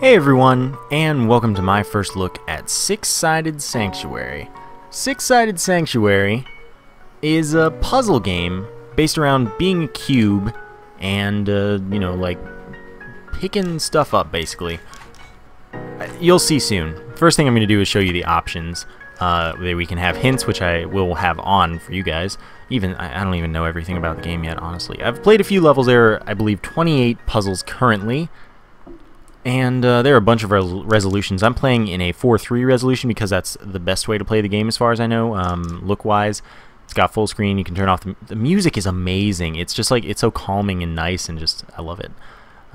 Hey everyone, and welcome to my first look at Six Sided Sanctuary. Six Sided Sanctuary is a puzzle game based around being a cube and, uh, you know, like picking stuff up basically. Uh, You'll see soon. First thing I'm going to do is show you the options. Uh, we can have hints, which I will have on for you guys. Even I I don't even know everything about the game yet, honestly. I've played a few levels. There are, I believe, 28 puzzles currently. And uh, there are a bunch of res resolutions. I'm playing in a 4-3 resolution because that's the best way to play the game as far as I know, um, look-wise. It's got full screen. You can turn off the, the music is amazing. It's just like it's so calming and nice and just I love it.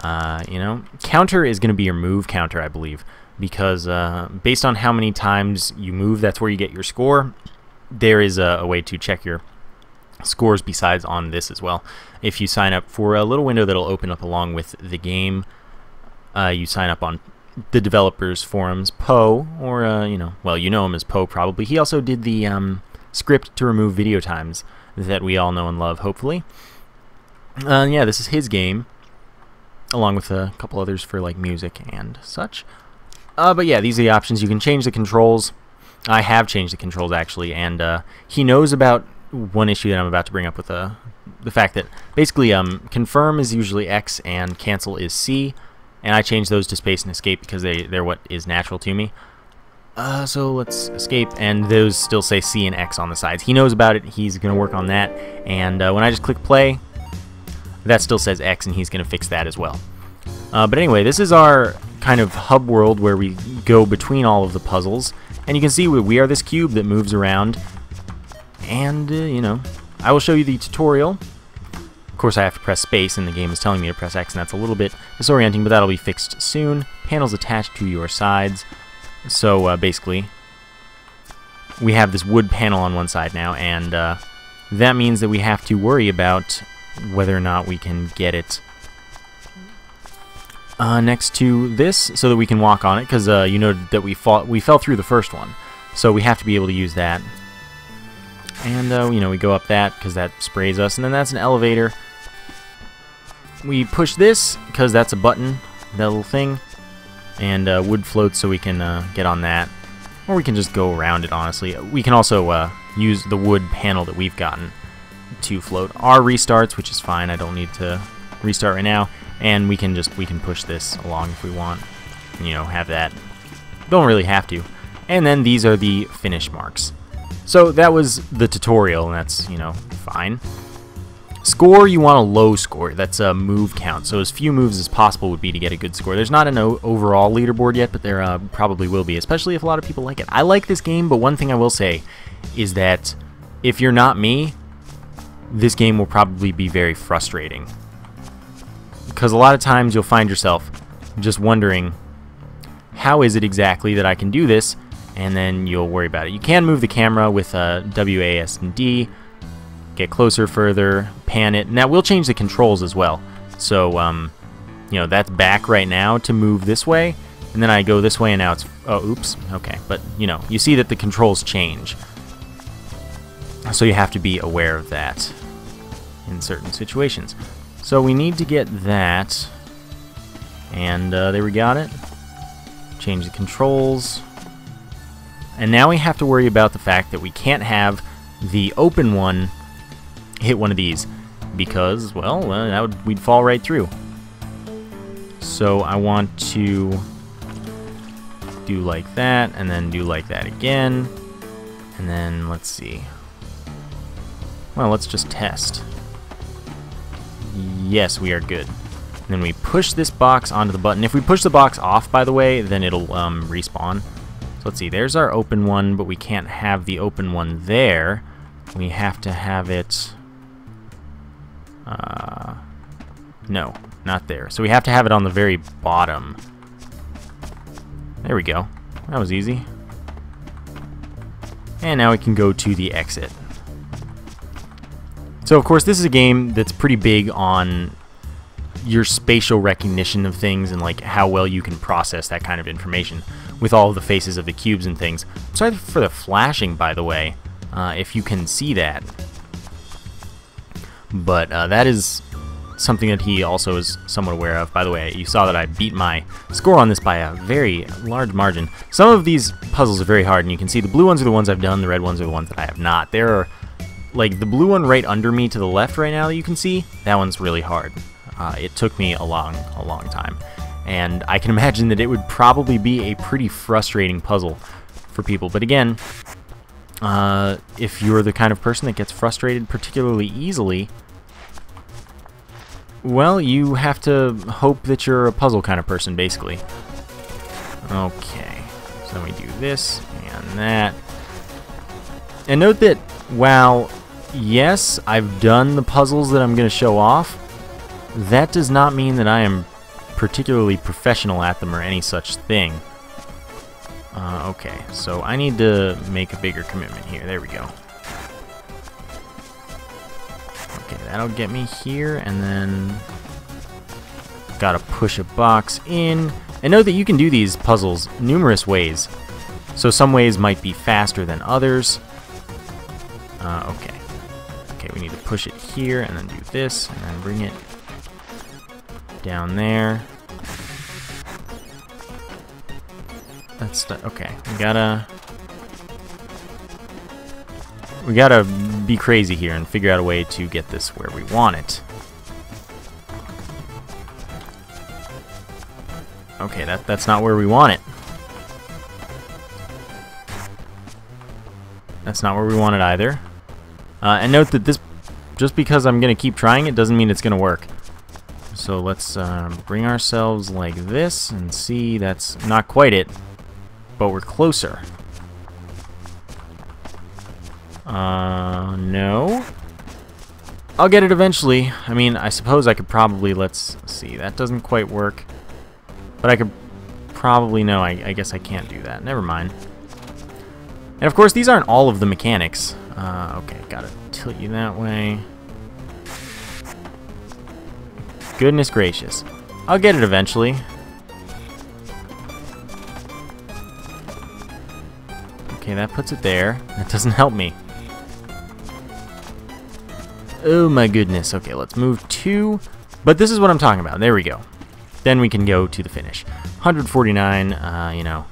Uh, you know, counter is going to be your move counter, I believe, because uh, based on how many times you move, that's where you get your score. There is a, a way to check your scores besides on this as well. If you sign up for a little window that'll open up along with the game, uh, you sign up on the developers forums, Poe, or uh, you know, well, you know him as Poe probably. He also did the um, script to remove video times that we all know and love, hopefully. Uh, yeah, this is his game, along with a couple others for like music and such. Uh, but yeah, these are the options. You can change the controls. I have changed the controls actually, and uh, he knows about one issue that I'm about to bring up with uh, the fact that basically um, confirm is usually X and cancel is C, and I change those to space and escape because they, they're what is natural to me. Uh, so let's escape, and those still say C and X on the sides. He knows about it, he's going to work on that, and uh, when I just click play, that still says X, and he's going to fix that as well. Uh, but anyway, this is our kind of hub world where we go between all of the puzzles, and you can see we, are this cube that moves around, and, uh, you know, I will show you the tutorial. Of course, I have to press space, and the game is telling me to press X, and that's a little bit disorienting, but that'll be fixed soon. Panels attached to your sides. So, uh, basically, we have this wood panel on one side now, and uh, that means that we have to worry about whether or not we can get it uh, next to this so that we can walk on it, because uh, you know that we, fall, we fell through the first one. So we have to be able to use that. And, uh, you know, we go up that because that sprays us. And then that's an elevator. We push this because that's a button, that little thing. And uh, wood floats so we can uh, get on that. Or we can just go around it, honestly. We can also uh, use the wood panel that we've gotten to float. our restarts, which is fine. I don't need to restart right now. And we can just, we can push this along if we want. You know, have that. Don't really have to. And then these are the finish marks. So that was the tutorial, and that's, you know, fine. Score, you want a low score. That's a move count. So as few moves as possible would be to get a good score. There's not an overall leaderboard yet, but there uh, probably will be, especially if a lot of people like it. I like this game, but one thing I will say is that if you're not me, this game will probably be very frustrating. Because a lot of times you'll find yourself just wondering, how is it exactly that I can do this? and then you'll worry about it. You can move the camera with uh, WASD, get closer, further, pan it, Now we'll change the controls as well. So, um, you know, that's back right now to move this way, and then I go this way, and now it's, oh, oops, okay. But, you know, you see that the controls change. So you have to be aware of that in certain situations. So we need to get that, and uh, there we got it. Change the controls. And now we have to worry about the fact that we can't have the open one hit one of these because, well, uh, that would we'd fall right through. So I want to do like that, and then do like that again, and then let's see. Well, let's just test. Yes, we are good. And then we push this box onto the button. If we push the box off, by the way, then it'll um, respawn. So let's see, there's our open one, but we can't have the open one there. We have to have it... Uh, no, not there. So we have to have it on the very bottom. There we go. That was easy. And now we can go to the exit. So of course this is a game that's pretty big on your spatial recognition of things and like how well you can process that kind of information with all the faces of the cubes and things. Sorry for the flashing, by the way, uh, if you can see that. But uh, that is something that he also is somewhat aware of. By the way, you saw that I beat my score on this by a very large margin. Some of these puzzles are very hard, and you can see the blue ones are the ones I've done, the red ones are the ones that I have not. There are, like, the blue one right under me to the left right now that you can see, that one's really hard. Uh, it took me a long, a long time. And I can imagine that it would probably be a pretty frustrating puzzle for people. But again, uh, if you're the kind of person that gets frustrated particularly easily, well, you have to hope that you're a puzzle kind of person, basically. Okay, so we do this and that. And note that while, yes, I've done the puzzles that I'm going to show off, that does not mean that I am particularly professional at them or any such thing. Uh, okay, so I need to make a bigger commitment here. There we go. Okay, that'll get me here, and then gotta push a box in. And know that you can do these puzzles numerous ways. So some ways might be faster than others. Uh, okay. Okay, we need to push it here, and then do this, and then bring it down there. Okay. We gotta we gotta be crazy here and figure out a way to get this where we want it. Okay, that that's not where we want it. That's not where we want it either. Uh, and note that this, just because I'm gonna keep trying it, doesn't mean it's gonna work. So let's uh, bring ourselves like this and see that's not quite it, but we're closer. Uh, no. I'll get it eventually. I mean, I suppose I could probably, let's see, that doesn't quite work. But I could probably, no, I, I guess I can't do that. Never mind. And of course, these aren't all of the mechanics. Uh, okay, gotta tilt you that way. Goodness gracious. I'll get it eventually. Okay, that puts it there. That doesn't help me. Oh my goodness. Okay, let's move two. But this is what I'm talking about. There we go. Then we can go to the finish. 149, uh, you know,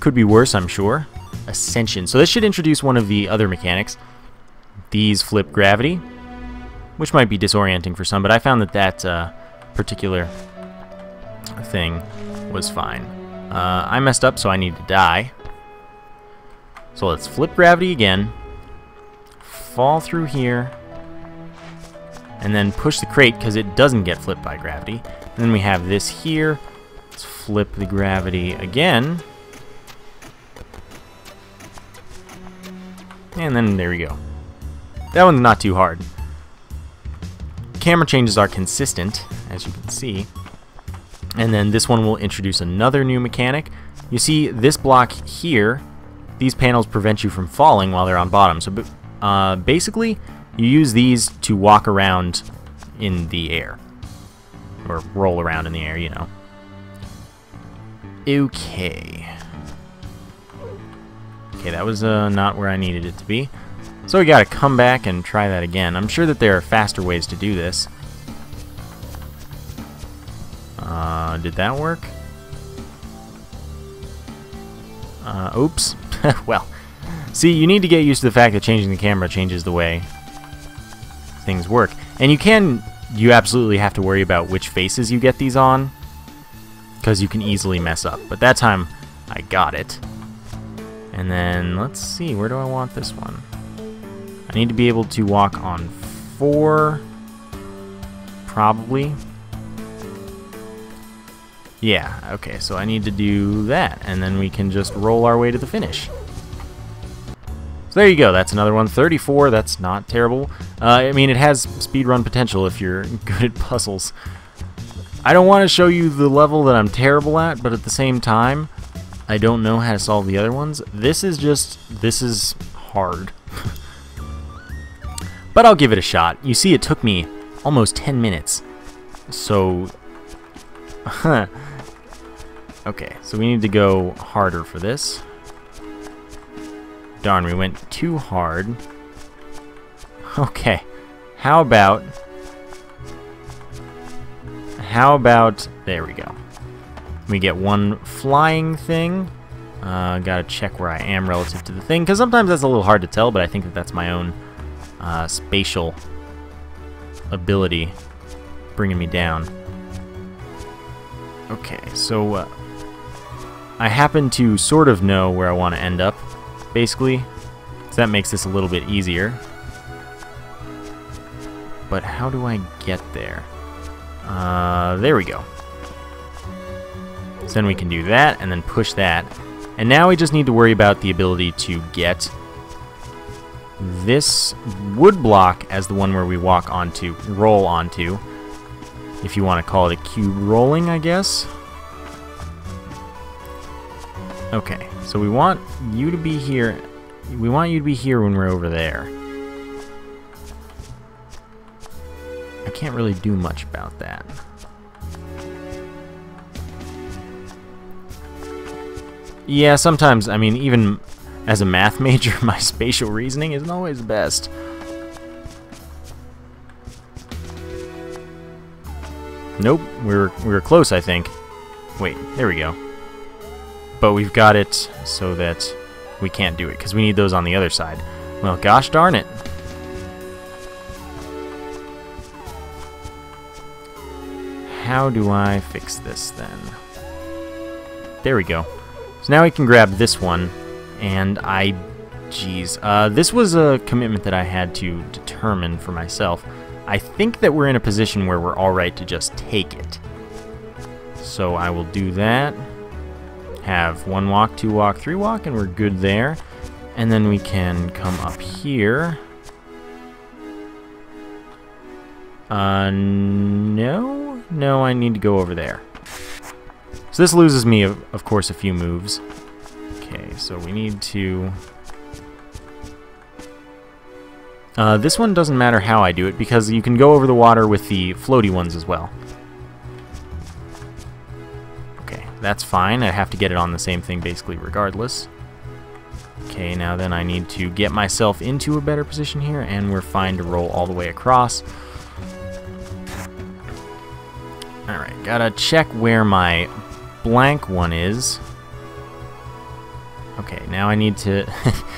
could be worse, I'm sure. Ascension. So this should introduce one of the other mechanics. These flip gravity which might be disorienting for some, but I found that that uh, particular thing was fine. Uh, I messed up, so I need to die. So let's flip gravity again, fall through here, and then push the crate because it doesn't get flipped by gravity. And then we have this here. Let's flip the gravity again. And then there we go. That one's not too hard camera changes are consistent, as you can see. And then this one will introduce another new mechanic. You see this block here, these panels prevent you from falling while they're on bottom. So uh, basically, you use these to walk around in the air. Or roll around in the air, you know. Okay. Okay, that was uh, not where I needed it to be. So we gotta come back and try that again. I'm sure that there are faster ways to do this. Uh, did that work? Uh, oops. well, see, you need to get used to the fact that changing the camera changes the way things work. And you can, you absolutely have to worry about which faces you get these on, because you can easily mess up. But that time, I got it. And then, let's see, where do I want this one? I need to be able to walk on four, probably. Yeah, okay, so I need to do that, and then we can just roll our way to the finish. So there you go, that's another one. 34, that's not terrible. Uh, I mean, it has speedrun potential if you're good at puzzles. I don't want to show you the level that I'm terrible at, but at the same time, I don't know how to solve the other ones. This is just, this is hard. But I'll give it a shot. You see, it took me almost 10 minutes. So... okay, so we need to go harder for this. Darn, we went too hard. Okay, how about how about... There we go. We get one flying thing. Uh, gotta check where I am relative to the thing, because sometimes that's a little hard to tell, but I think that that's my own uh, spatial ability bringing me down. Okay, so uh, I happen to sort of know where I want to end up, basically, so that makes this a little bit easier. But how do I get there? Uh, there we go. So then we can do that, and then push that. And now we just need to worry about the ability to get this wood block as the one where we walk onto, roll onto. If you want to call it a cube rolling, I guess. Okay, so we want you to be here. We want you to be here when we're over there. I can't really do much about that. Yeah, sometimes, I mean, even as a math major, my spatial reasoning isn't always the best. Nope, we were, we were close, I think. Wait, there we go. But we've got it so that we can't do it, because we need those on the other side. Well, gosh darn it. How do I fix this, then? There we go. So now we can grab this one, and I... Geez, uh, this was a commitment that I had to determine for myself. I think that we're in a position where we're alright to just take it. So I will do that. Have one walk, two walk, three walk, and we're good there. And then we can come up here. Uh, no? No, I need to go over there. So this loses me, of, of course, a few moves. Okay, so we need to... Uh, this one doesn't matter how I do it, because you can go over the water with the floaty ones as well. That's fine. I have to get it on the same thing basically regardless. Okay, now then I need to get myself into a better position here, and we're fine to roll all the way across. Alright, gotta check where my blank one is. Okay, now I need to...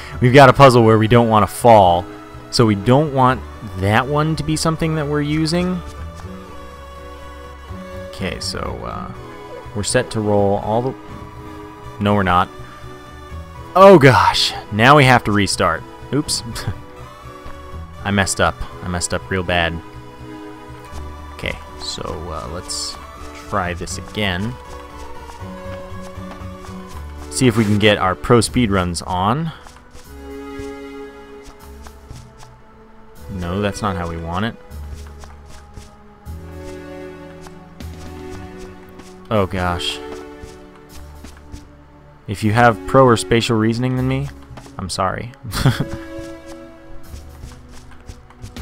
We've got a puzzle where we don't want to fall, so we don't want that one to be something that we're using. Okay, so uh, we're set to roll all the... No, we're not. Oh gosh, now we have to restart. Oops. I messed up. I messed up real bad. Okay, so uh, let's try this again. See if we can get our pro speed runs on. No, that's not how we want it. Oh gosh. If you have pro or spatial reasoning than me, I'm sorry.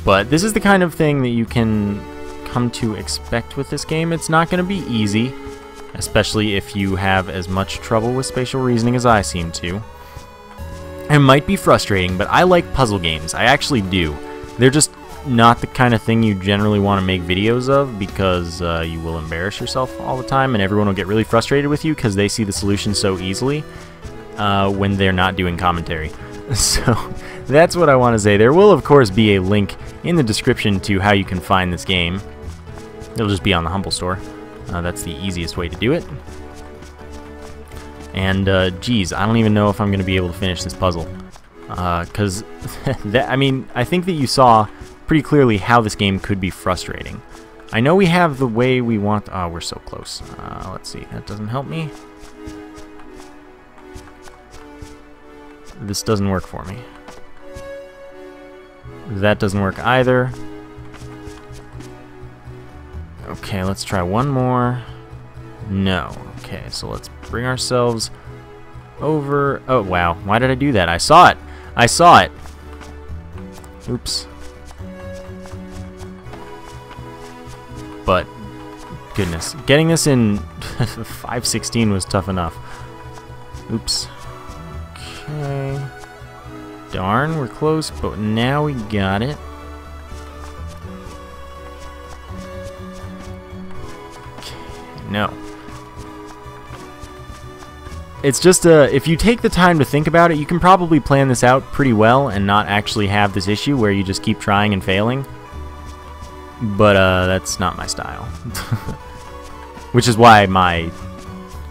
but this is the kind of thing that you can come to expect with this game. It's not going to be easy especially if you have as much trouble with spatial reasoning as I seem to. It might be frustrating, but I like puzzle games. I actually do. They're just not the kind of thing you generally want to make videos of because uh, you will embarrass yourself all the time and everyone will get really frustrated with you because they see the solution so easily uh, when they're not doing commentary. So that's what I want to say. There will, of course, be a link in the description to how you can find this game. It'll just be on the Humble Store. Uh, that's the easiest way to do it. And, uh, geez, I don't even know if I'm going to be able to finish this puzzle. Because, uh, I mean, I think that you saw pretty clearly how this game could be frustrating. I know we have the way we want... Oh, we're so close. Uh, let's see. That doesn't help me. This doesn't work for me. That doesn't work either. Okay, let's try one more. No. Okay, so let's bring ourselves over. Oh, wow. Why did I do that? I saw it. I saw it. Oops. Goodness. Getting this in 516 was tough enough. Oops. Okay. Darn, we're close, but now we got it. no. It's just, uh, if you take the time to think about it, you can probably plan this out pretty well and not actually have this issue where you just keep trying and failing. But, uh, that's not my style. Which is why my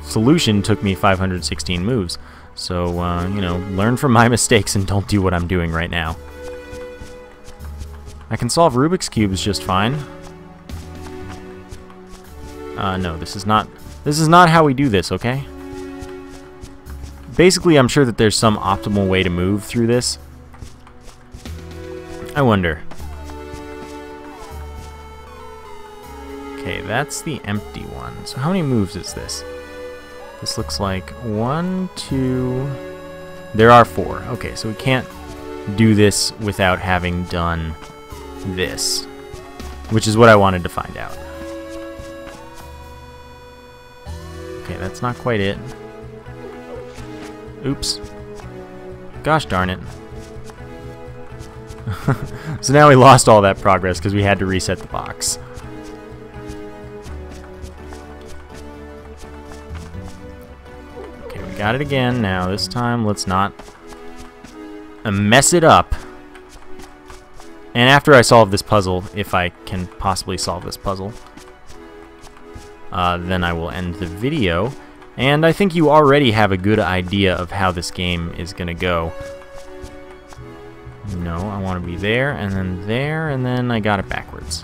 solution took me 516 moves. So, uh, you know, learn from my mistakes and don't do what I'm doing right now. I can solve Rubik's Cubes just fine. Uh, no, this is not... This is not how we do this, okay? Basically, I'm sure that there's some optimal way to move through this. I wonder. Okay, that's the empty one. So how many moves is this? This looks like one, two... There are four. Okay, so we can't do this without having done this, which is what I wanted to find out. Okay, that's not quite it. Oops. Gosh darn it. so now we lost all that progress because we had to reset the box. Got it again. Now this time, let's not mess it up. And after I solve this puzzle, if I can possibly solve this puzzle, uh, then I will end the video. And I think you already have a good idea of how this game is going to go. No, I want to be there, and then there, and then I got it backwards.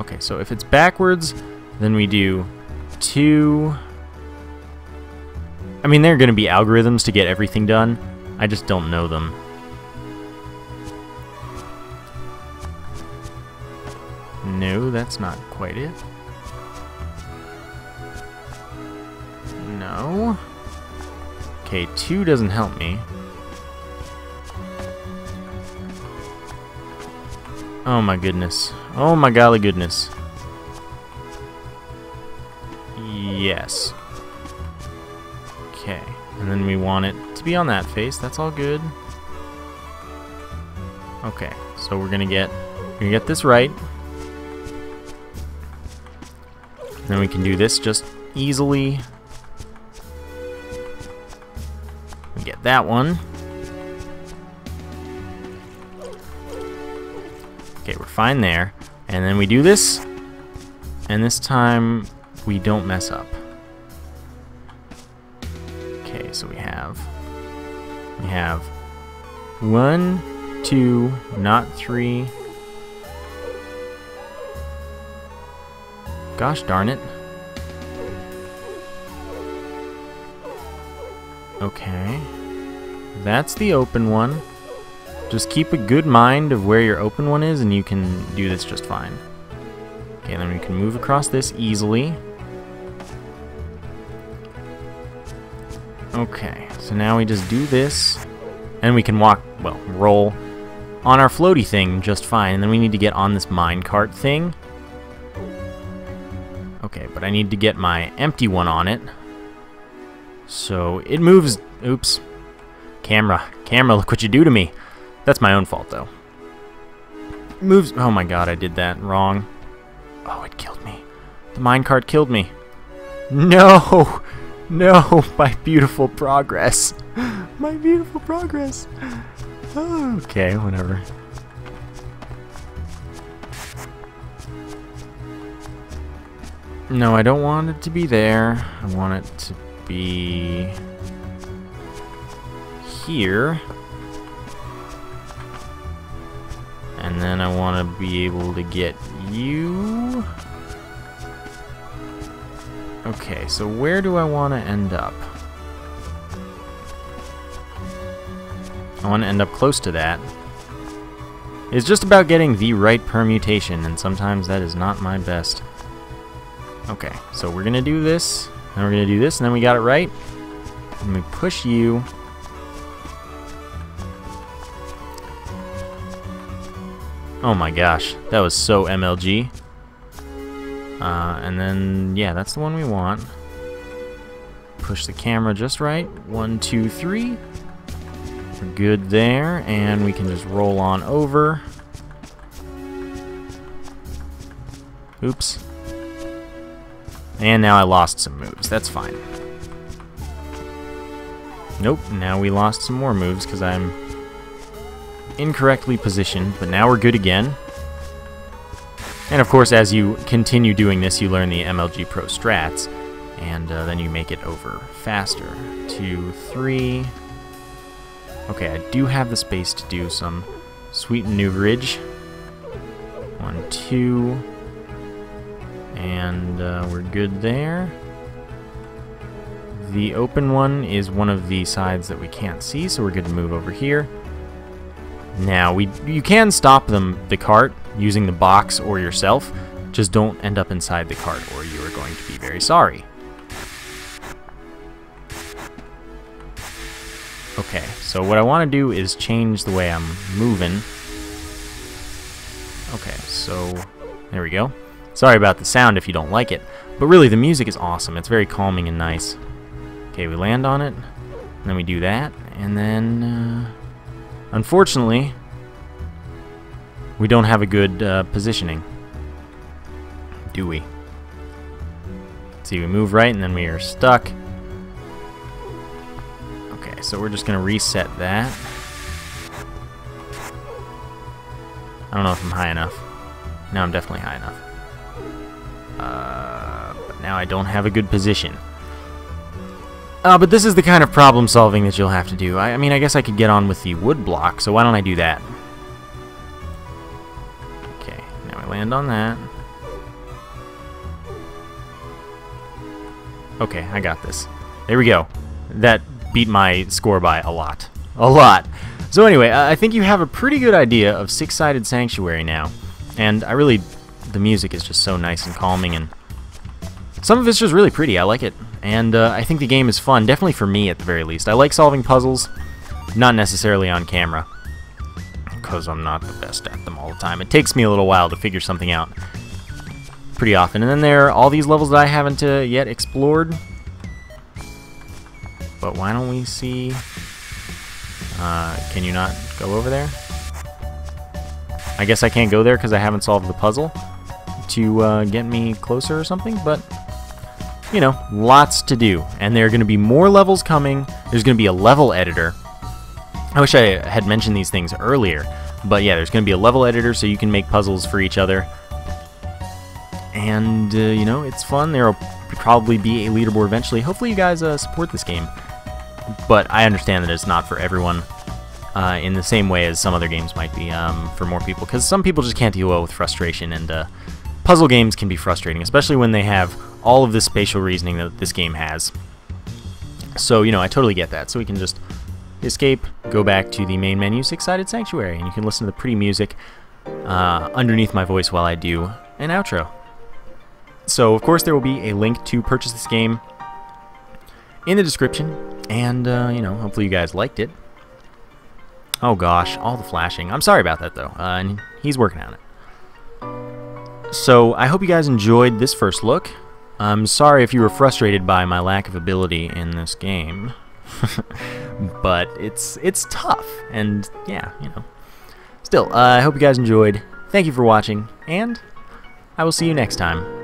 Okay, so if it's backwards, then we do two... I mean, there are going to be algorithms to get everything done. I just don't know them. No, that's not quite it. No. Okay, two doesn't help me. Oh my goodness. Oh my golly goodness. Yes. Okay, and then we want it to be on that face. That's all good. Okay, so we're gonna get we're gonna get this right. Then we can do this just easily. We get that one. Okay, we're fine there. And then we do this, and this time we don't mess up. Okay, so we have we have one, two, not three, Gosh darn it. Okay. That's the open one. Just keep a good mind of where your open one is and you can do this just fine. Okay, then we can move across this easily. Okay, so now we just do this, and we can walk, well, roll on our floaty thing just fine. And then we need to get on this minecart thing. Okay, but I need to get my empty one on it. So it moves... Oops. Camera. Camera, look what you do to me. That's my own fault, though. It moves... Oh my god, I did that wrong. Oh, it killed me. The minecart killed me. No! No! My beautiful progress. My beautiful progress. Okay, whatever. No, I don't want it to be there. I want it to be here. And then I want to be able to get you. Okay, so where do I want to end up? I want to end up close to that. It's just about getting the right permutation, and sometimes that is not my best. Okay, so we're gonna do this, and we're gonna do this, and then we got it right. Let me push you. Oh my gosh, that was so MLG. Uh, and then, yeah, that's the one we want. Push the camera just right. One, two, three. We're good there, and we can just roll on over. Oops. And now I lost some moves. That's fine. Nope, now we lost some more moves because I'm incorrectly positioned, but now we're good again. And of course, as you continue doing this, you learn the MLG Pro strats, and uh, then you make it over faster. Two, three. Okay, I do have the space to do some sweet maneuverage. One, two. And uh, we're good there. The open one is one of the sides that we can't see, so we're good to move over here. Now, we you can stop them the cart using the box or yourself. Just don't end up inside the cart or you are going to be very sorry. Okay, so what I want to do is change the way I'm moving. Okay, so there we go. Sorry about the sound if you don't like it, but really the music is awesome. It's very calming and nice. Okay, we land on it, then we do that, and then, uh, unfortunately, we don't have a good uh, positioning, do we? See, we move right, and then we are stuck. Okay, so we're just going to reset that. I don't know if I'm high enough. Now I'm definitely high enough. Uh, but now I don't have a good position. Uh, but this is the kind of problem solving that you'll have to do. I, I, mean, I guess I could get on with the wood block, so why don't I do that? Okay, now I land on that. Okay, I got this. There we go. That beat my score by a lot. A lot. So anyway, I think you have a pretty good idea of Six-Sided Sanctuary now. And I really... The music is just so nice and calming, and some of it's just really pretty. I like it. And uh, I think the game is fun, definitely for me at the very least. I like solving puzzles, not necessarily on camera, because I'm not the best at them all the time. It takes me a little while to figure something out pretty often. And then there are all these levels that I haven't uh, yet explored. But why don't we see... Uh, can you not go over there? I guess I can't go there because I haven't solved the puzzle to uh, get me closer or something, but you know, lots to do. And there are going to be more levels coming. There's going to be a level editor. I wish I had mentioned these things earlier. But yeah, there's going to be a level editor so you can make puzzles for each other. And, uh, you know, it's fun. There will probably be a leaderboard eventually. Hopefully you guys uh, support this game. But I understand that it's not for everyone. Uh, in the same way as some other games might be um, for more people, because some people just can't deal well with frustration, and uh, puzzle games can be frustrating, especially when they have all of the spatial reasoning that this game has. So, you know, I totally get that. So we can just escape, go back to the main menu, Six-Sided Sanctuary, and you can listen to the pretty music uh, underneath my voice while I do an outro. So, of course, there will be a link to purchase this game in the description, and, uh, you know, hopefully you guys liked it. Oh gosh, all the flashing. I'm sorry about that, though, uh, and he's working on it. So, I hope you guys enjoyed this first look. I'm sorry if you were frustrated by my lack of ability in this game. but it's it's tough, and yeah, you know. Still, uh, I hope you guys enjoyed. Thank you for watching, and I will see you next time.